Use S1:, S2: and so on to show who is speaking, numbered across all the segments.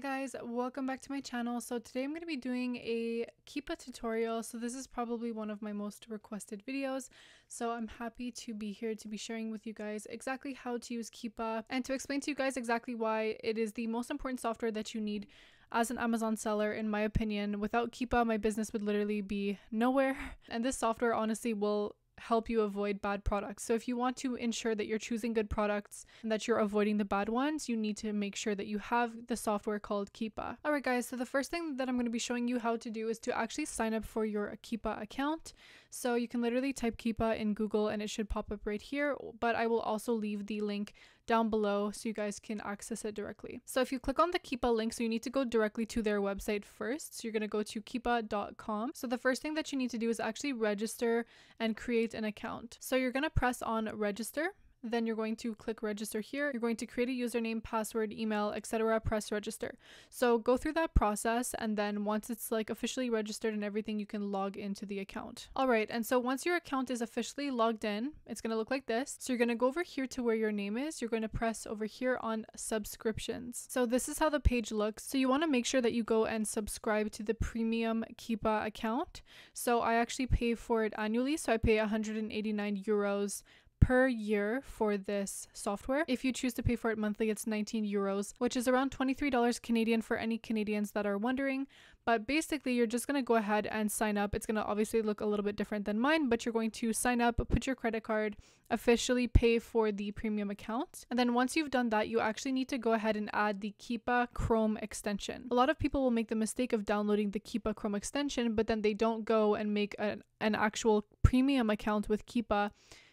S1: guys, welcome back to my channel. So today I'm going to be doing a Keepa tutorial. So this is probably one of my most requested videos. So I'm happy to be here to be sharing with you guys exactly how to use Keepa and to explain to you guys exactly why it is the most important software that you need as an Amazon seller, in my opinion. Without Keepa, my business would literally be nowhere. And this software honestly will help you avoid bad products. So if you want to ensure that you're choosing good products and that you're avoiding the bad ones, you need to make sure that you have the software called Keepa. Alright guys, so the first thing that I'm going to be showing you how to do is to actually sign up for your Keepa account. So you can literally type Keepa in Google and it should pop up right here, but I will also leave the link down below so you guys can access it directly. So if you click on the Keepa link, so you need to go directly to their website first. So you're going to go to keepa.com. So the first thing that you need to do is actually register and create an account. So you're going to press on register then you're going to click register here. You're going to create a username, password, email, etc. Press register. So go through that process and then once it's like officially registered and everything, you can log into the account. All right. And so once your account is officially logged in, it's going to look like this. So you're going to go over here to where your name is. You're going to press over here on subscriptions. So this is how the page looks. So you want to make sure that you go and subscribe to the premium Keepa account. So I actually pay for it annually. So I pay 189 euros per year for this software. If you choose to pay for it monthly, it's 19 euros, which is around $23 Canadian for any Canadians that are wondering. But basically, you're just going to go ahead and sign up. It's going to obviously look a little bit different than mine, but you're going to sign up, put your credit card, officially pay for the premium account. And then once you've done that, you actually need to go ahead and add the Keepa Chrome extension. A lot of people will make the mistake of downloading the Keepa Chrome extension, but then they don't go and make an, an actual premium account with Keepa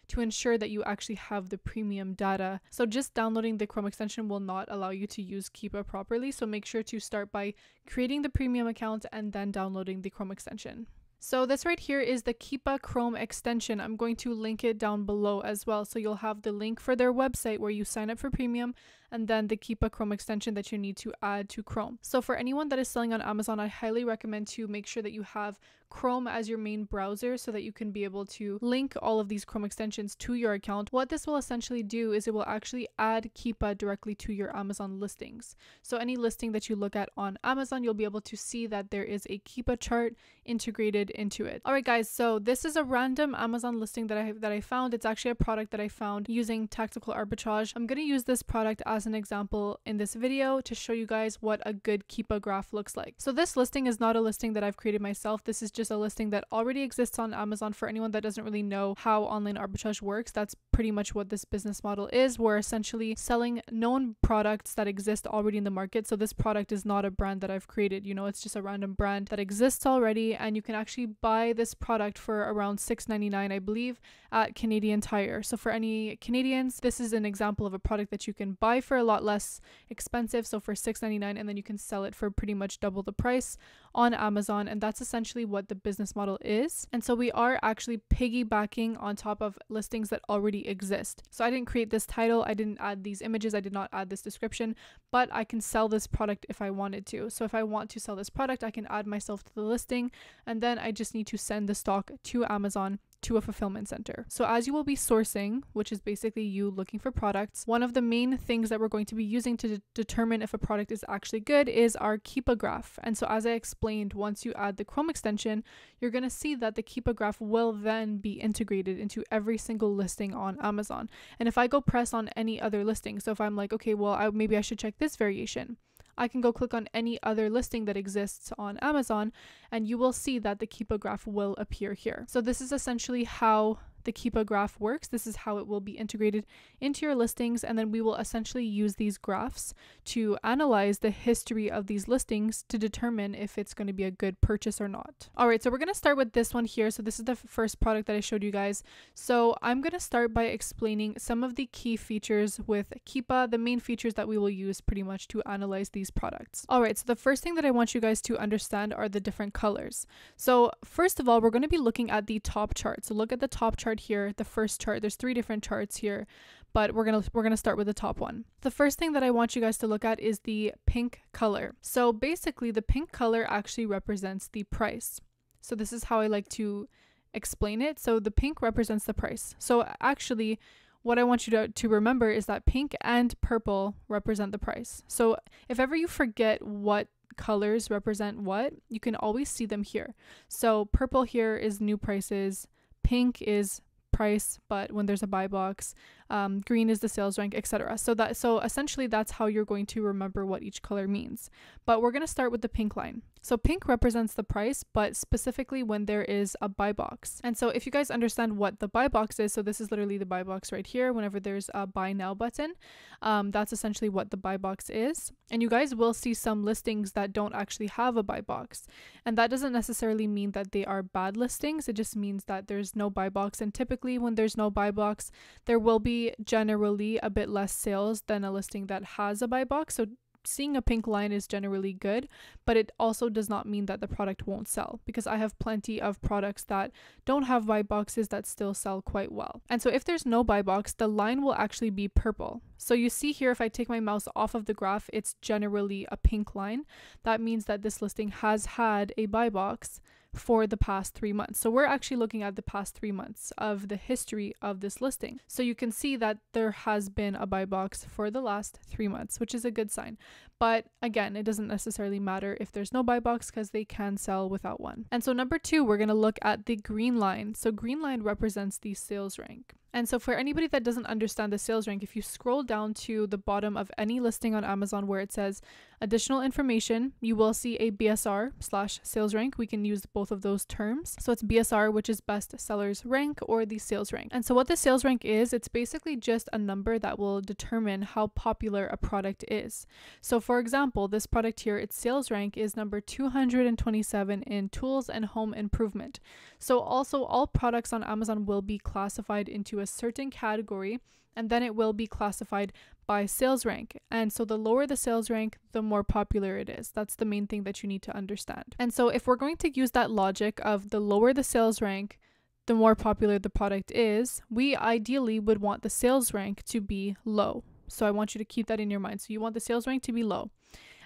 S1: to ensure that you actually have the premium data. So just downloading the Chrome extension will not allow you to use Keepa properly. So make sure to start by creating the premium account and then downloading the Chrome extension. So this right here is the Keepa Chrome extension. I'm going to link it down below as well. So you'll have the link for their website where you sign up for premium and then the Keepa Chrome extension that you need to add to Chrome. So for anyone that is selling on Amazon, I highly recommend to make sure that you have Chrome as your main browser so that you can be able to link all of these Chrome extensions to your account. What this will essentially do is it will actually add Keepa directly to your Amazon listings. So any listing that you look at on Amazon, you'll be able to see that there is a Keepa chart integrated into it. All right, guys, so this is a random Amazon listing that I that I found. It's actually a product that I found using tactical arbitrage. I'm going to use this product as as an example in this video to show you guys what a good Keepa graph looks like. So this listing is not a listing that I've created myself. This is just a listing that already exists on Amazon for anyone that doesn't really know how online arbitrage works. That's pretty much what this business model is. We're essentially selling known products that exist already in the market. So this product is not a brand that I've created. You know, it's just a random brand that exists already and you can actually buy this product for around $6.99, I believe, at Canadian Tire. So for any Canadians, this is an example of a product that you can buy for a lot less expensive. So for $6.99, and then you can sell it for pretty much double the price on Amazon. And that's essentially what the business model is. And so we are actually piggybacking on top of listings that already exist. So I didn't create this title, I didn't add these images, I did not add this description, but I can sell this product if I wanted to. So if I want to sell this product, I can add myself to the listing and then I just need to send the stock to Amazon to a fulfillment center. So as you will be sourcing, which is basically you looking for products, one of the main things that we're going to be using to de- determine if a product is actually good is our Keepa graph. And so as I explained, once you add the Chrome extension, you're going to see that the Keepa graph will then be integrated into every single listing on Amazon. And if I go press on any other listing, so if I'm like, okay, well, I, maybe I should check this variation, I can go click on any other listing that exists on Amazon and you will see that the Keepa graph will appear here. So this is essentially how the Keepa graph works. This is how it will be integrated into your listings, and then we will essentially use these graphs to analyze the history of these listings to determine if it's going to be a good purchase or not. All right, so we're going to start with this one here. So this is the first product that I showed you guys. So I'm going to start by explaining some of the key features with Keepa, the main features that we will use pretty much to analyze these products. All right, so the first thing that I want you guys to understand are the different colors. So first of all, we're going to be looking at the top chart. So look at the top chart chart here, the first chart. There's three different charts here, but we're going to we're going to start with the top one. The first thing that I want you guys to look at is the pink color. So basically the pink color actually represents the price. So this is how I like to explain it. So the pink represents the price. So actually what I want you to, to remember is that pink and purple represent the price. So if ever you forget what colors represent what, you can always see them here. So purple here is new prices, pink is price, but when there's a buy box, um, green is the sales rank, etc. So that so essentially that's how you're going to remember what each color means. But we're going to start with the pink line. So pink represents the price, but specifically when there is a buy box. And so if you guys understand what the buy box is, so this is literally the buy box right here. Whenever there's a buy now button, um, that's essentially what the buy box is. And you guys will see some listings that don't actually have a buy box. And that doesn't necessarily mean that they are bad listings. It just means that there's no buy box. And typically when there's no buy box, there will be generally a bit less sales than a listing that has a buy box. So seeing a pink line is generally good, but it also does not mean that the product won't sell because I have plenty of products that don't have buy boxes that still sell quite well. And so if there's no buy box, the line will actually be purple. So you see here, if I take my mouse off of the graph, it's generally a pink line. That means that this listing has had a buy box for the past three months. So we're actually looking at the past three months of the history of this listing. So you can see that there has been a buy box for the last three months, which is a good sign. But again, it doesn't necessarily matter if there's no buy box because they can sell without one. And so number two, we're going to look at the green line. So green line represents the sales rank. And so for anybody that doesn't understand the sales rank, if you scroll down to the bottom of any listing on Amazon where it says additional information, you will see a BSR slash sales rank. We can use both of those terms. So it's BSR, which is best sellers rank or the sales rank. And so what the sales rank is, it's basically just a number that will determine how popular a product is. So for example, this product here, its sales rank is number 227 in tools and home improvement. So also all products on Amazon will be classified a certain category and then it will be classified by sales rank. And so the lower the sales rank, the more popular it is. That's the main thing that you need to understand. And so if we're going to use that logic of the lower the sales rank, the more popular the product is, we ideally would want the sales rank to be low. So I want you to keep that in your mind. So you want the sales rank to be low.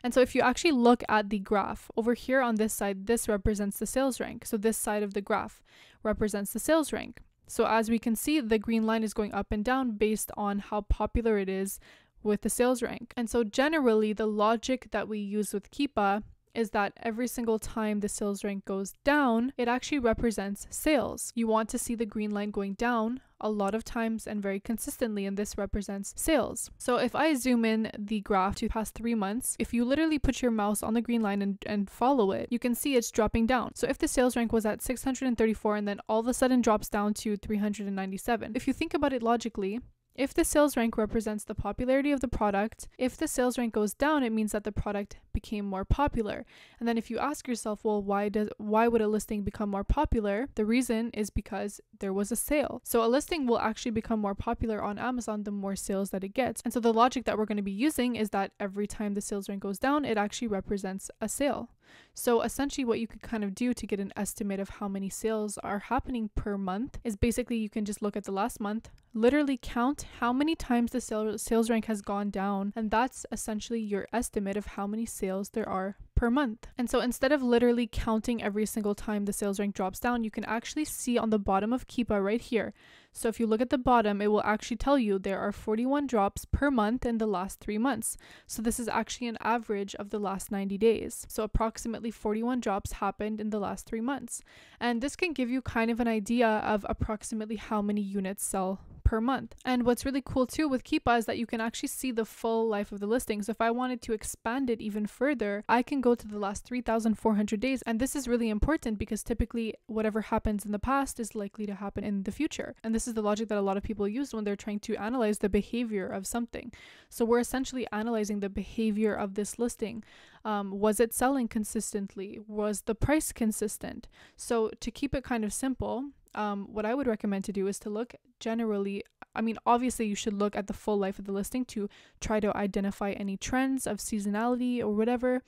S1: And so if you actually look at the graph over here on this side, this represents the sales rank. So this side of the graph represents the sales rank. So as we can see, the green line is going up and down based on how popular it is with the sales rank. And so generally the logic that we use with Keepa is that every single time the sales rank goes down, it actually represents sales. You want to see the green line going down a lot of times and very consistently, and this represents sales. So if I zoom in the graph to past three months, if you literally put your mouse on the green line and, and follow it, you can see it's dropping down. So if the sales rank was at 634 and then all of a sudden drops down to 397, if you think about it logically, if the sales rank represents the popularity of the product, if the sales rank goes down, it means that the product became more popular. And then if you ask yourself, well, why does why would a listing become more popular? The reason is because there was a sale. So a listing will actually become more popular on Amazon the more sales that it gets. And so the logic that we're going to be using is that every time the sales rank goes down, it actually represents a sale. So essentially what you could kind of do to get an estimate of how many sales are happening per month is basically you can just look at the last month, literally count how many times the sales rank has gone down, and that's essentially your estimate of how many sales there are per month. And so instead of literally counting every single time the sales rank drops down, you can actually see on the bottom of Keepa right here so if you look at the bottom, it will actually tell you there are 41 drops per month in the last three months. So this is actually an average of the last 90 days. So approximately 41 drops happened in the last three months. And this can give you kind of an idea of approximately how many units sell per month. And what's really cool too with Keepa is that you can actually see the full life of the listing. So if I wanted to expand it even further, I can go to the last 3,400 days. And this is really important because typically whatever happens in the past is likely to happen in the future. And this is the logic that a lot of people use when they're trying to analyze the behavior of something. So we're essentially analyzing the behavior of this listing. Um, was it selling consistently? Was the price consistent? So to keep it kind of simple, um, what I would recommend to do is to look generally. I mean, obviously, you should look at the full life of the listing to try to identify any trends of seasonality or whatever.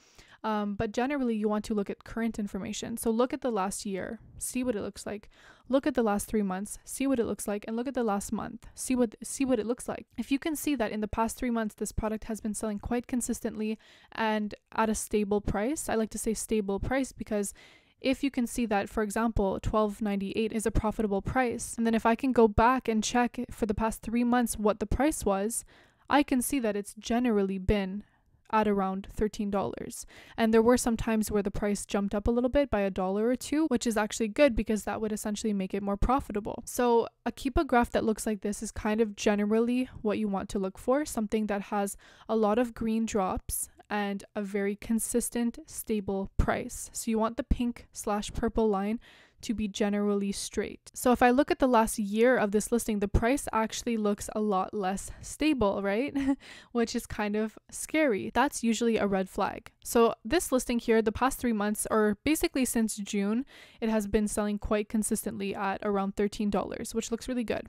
S1: Um, but generally, you want to look at current information. So look at the last year, see what it looks like. Look at the last three months, see what it looks like, and look at the last month, see what see what it looks like. If you can see that in the past three months, this product has been selling quite consistently and at a stable price. I like to say stable price because if you can see that, for example, $12.98 is a profitable price, and then if I can go back and check for the past three months what the price was, I can see that it's generally been at around $13. And there were some times where the price jumped up a little bit by a dollar or two, which is actually good because that would essentially make it more profitable. So, a Keepa graph that looks like this is kind of generally what you want to look for something that has a lot of green drops and a very consistent, stable price. So, you want the pink slash purple line to be generally straight. So if I look at the last year of this listing, the price actually looks a lot less stable, right? Which is kind of scary. That's usually a red flag. So this listing here, the past three months, or basically since June, it has been selling quite consistently at around $13, which looks really good.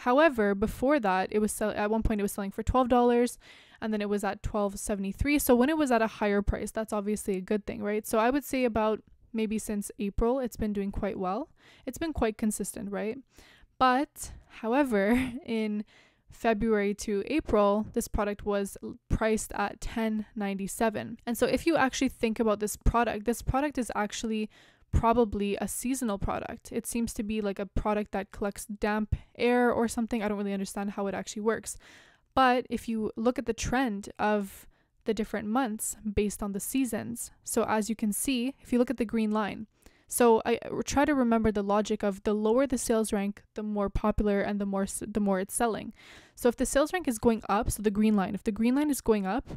S1: However, before that, it was sell- at one point it was selling for twelve dollars, and then it was at twelve seventy three. So when it was at a higher price, that's obviously a good thing, right? So I would say about maybe since April, it's been doing quite well. It's been quite consistent, right? But, however, in February to April, this product was priced at 10.97. And so if you actually think about this product, this product is actually probably a seasonal product. It seems to be like a product that collects damp air or something. I don't really understand how it actually works. But if you look at the trend of the different months based on the seasons. So as you can see, if you look at the green line, so I try to remember the logic of the lower the sales rank, the more popular and the more the more it's selling. So if the sales rank is going up, so the green line, if the green line is going up,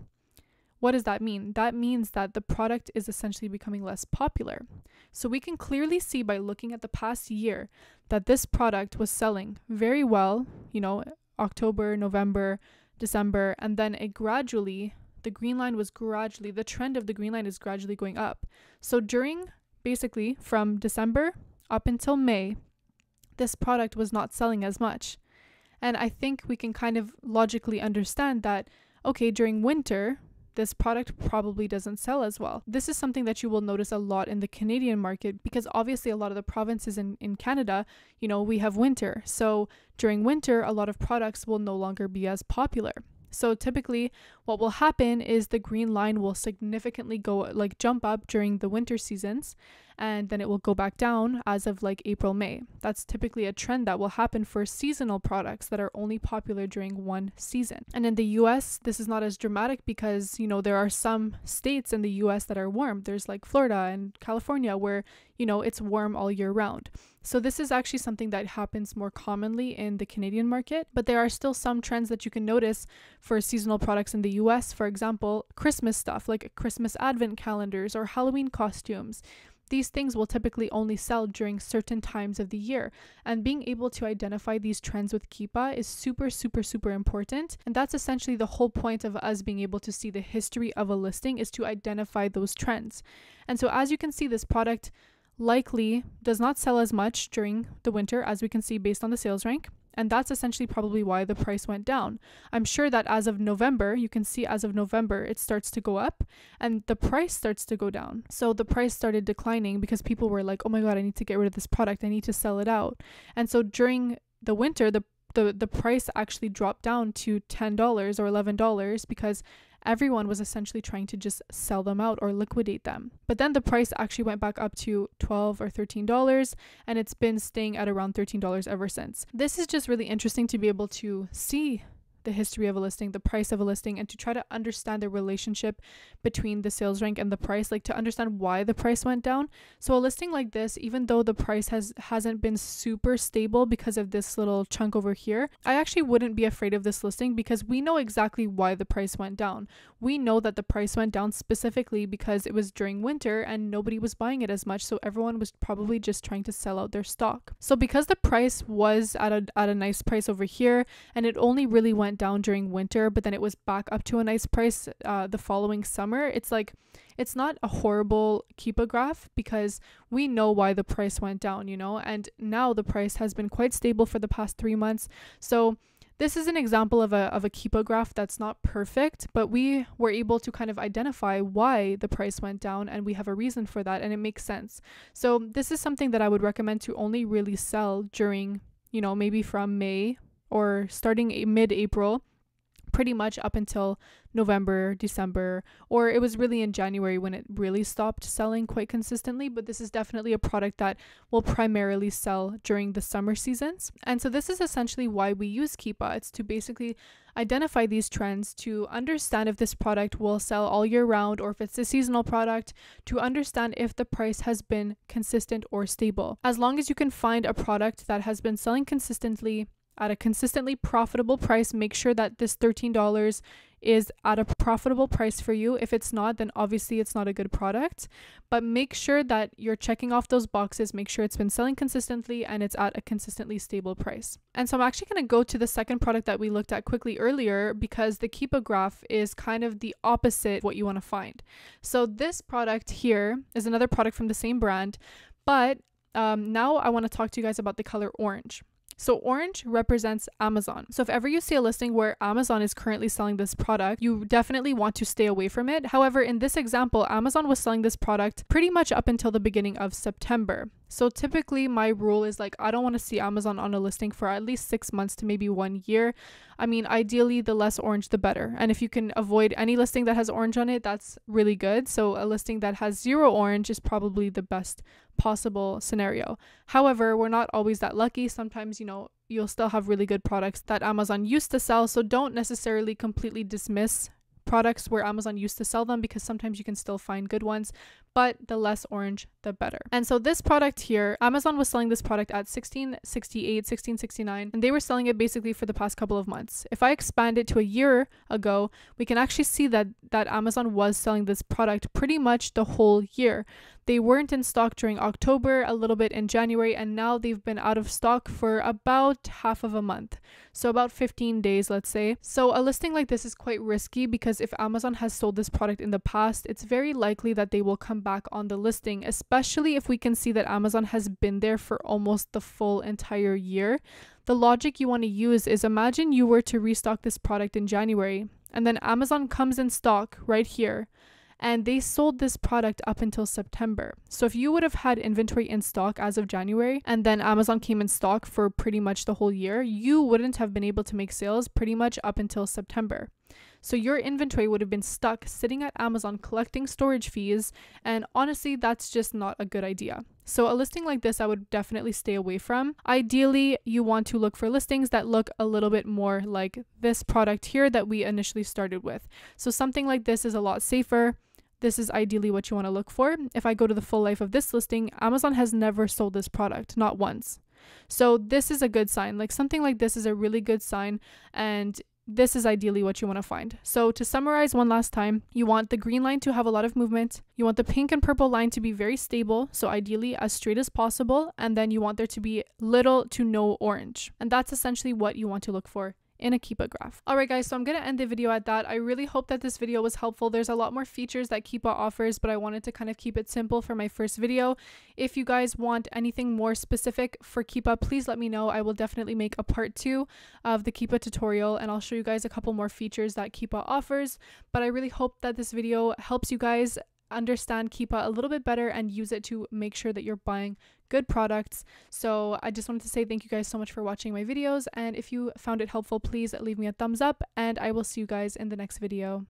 S1: what does that mean? That means that the product is essentially becoming less popular. So we can clearly see by looking at the past year that this product was selling very well, you know, October, November, December, and then it gradually the green line was gradually, the trend of the green line is gradually going up. So during basically from December up until May, this product was not selling as much. And I think we can kind of logically understand that, okay, during winter, this product probably doesn't sell as well. This is something that you will notice a lot in the Canadian market because obviously a lot of the provinces in, in Canada, you know, we have winter. So during winter, a lot of products will no longer be as popular. So typically what will happen is the green line will significantly go like jump up during the winter seasons and then it will go back down as of like April, May. That's typically a trend that will happen for seasonal products that are only popular during one season. And in the US, this is not as dramatic because, you know, there are some states in the US that are warm. There's like Florida and California where, you know, it's warm all year round. So this is actually something that happens more commonly in the Canadian market, but there are still some trends that you can notice for seasonal products in the US. For example, Christmas stuff like Christmas advent calendars or Halloween costumes. These things will typically only sell during certain times of the year, and being able to identify these trends with Keepa is super, super, super important. And that's essentially the whole point of us being able to see the history of a listing is to identify those trends. And so, as you can see, this product likely does not sell as much during the winter as we can see based on the sales rank. And that's essentially probably why the price went down. I'm sure that as of November, you can see as of November, it starts to go up and the price starts to go down. So the price started declining because people were like, oh my God, I need to get rid of this product. I need to sell it out. And so during the winter, the the, the price actually dropped down to $10 or $11 because everyone was essentially trying to just sell them out or liquidate them. But then the price actually went back up to 12 or $13 and it's been staying at around $13 ever since. This is just really interesting to be able to see the history of a listing, the price of a listing, and to try to understand the relationship between the sales rank and the price, like to understand why the price went down. So a listing like this, even though the price has hasn't been super stable because of this little chunk over here, I actually wouldn't be afraid of this listing because we know exactly why the price went down. We know that the price went down specifically because it was during winter and nobody was buying it as much, so everyone was probably just trying to sell out their stock. So because the price was at a at a nice price over here and it only really went down during winter, but then it was back up to a nice price uh, the following summer. It's like it's not a horrible Keepa graph because we know why the price went down, you know, and now the price has been quite stable for the past three months. So this is an example of a of a Keepa graph that's not perfect, but we were able to kind of identify why the price went down and we have a reason for that and it makes sense. So this is something that I would recommend to only really sell during, you know, maybe from May or starting mid April pretty much up until November, December, or it was really in January when it really stopped selling quite consistently. But this is definitely a product that will primarily sell during the summer seasons. And so, this is essentially why we use Keepa. It's to basically identify these trends, to understand if this product will sell all year round or if it's a seasonal product, to understand if the price has been consistent or stable. As long as you can find a product that has been selling consistently at a consistently profitable price, make sure that this $13 is at a profitable price for you. If it's not, then obviously it's not a good product. But make sure that you're checking off those boxes, make sure it's been selling consistently and it's at a consistently stable price. And so I'm actually going to go to the second product that we looked at quickly earlier because the Keepa graph is kind of the opposite what you want to find. So this product here is another product from the same brand, but um, now I want to talk to you guys about the color orange. So orange represents Amazon. So if ever you see a listing where Amazon is currently selling this product, you definitely want to stay away from it. However, in this example, Amazon was selling this product pretty much up until the beginning of September. So typically my rule is like I don't want to see Amazon on a listing for at least 6 months to maybe 1 year. I mean, ideally the less orange the better. And if you can avoid any listing that has orange on it, that's really good. So a listing that has zero orange is probably the best possible scenario. However, we're not always that lucky. Sometimes, you know, you'll still have really good products that Amazon used to sell, so don't necessarily completely dismiss products where Amazon used to sell them because sometimes you can still find good ones, but the less orange, the better. And so this product here, Amazon was selling this product at 1668, 1669, and they were selling it basically for the past couple of months. If I expand it to a year ago, we can actually see that that Amazon was selling this product pretty much the whole year. They weren't in stock during October, a little bit in January, and now they've been out of stock for about half of a month. So, about 15 days, let's say. So, a listing like this is quite risky because if Amazon has sold this product in the past, it's very likely that they will come back on the listing, especially if we can see that Amazon has been there for almost the full entire year. The logic you want to use is imagine you were to restock this product in January, and then Amazon comes in stock right here and they sold this product up until September. So if you would have had inventory in stock as of January and then Amazon came in stock for pretty much the whole year, you wouldn't have been able to make sales pretty much up until September. So your inventory would have been stuck sitting at Amazon collecting storage fees, and honestly, that's just not a good idea. So a listing like this, I would definitely stay away from. Ideally, you want to look for listings that look a little bit more like this product here that we initially started with. So something like this is a lot safer this is ideally what you want to look for. If I go to the full life of this listing, Amazon has never sold this product, not once. So this is a good sign. Like something like this is a really good sign and this is ideally what you want to find. So to summarize one last time, you want the green line to have a lot of movement. You want the pink and purple line to be very stable, so ideally as straight as possible, and then you want there to be little to no orange. And that's essentially what you want to look for in a Keepa graph. Alright guys, so I'm going to end the video at that. I really hope that this video was helpful. There's a lot more features that Keepa offers, but I wanted to kind of keep it simple for my first video. If you guys want anything more specific for Keepa, please let me know. I will definitely make a part two of the Keepa tutorial and I'll show you guys a couple more features that Keepa offers. But I really hope that this video helps you guys understand Keepa a little bit better and use it to make sure that you're buying good products. So I just wanted to say thank you guys so much for watching my videos. And if you found it helpful, please leave me a thumbs up and I will see you guys in the next video.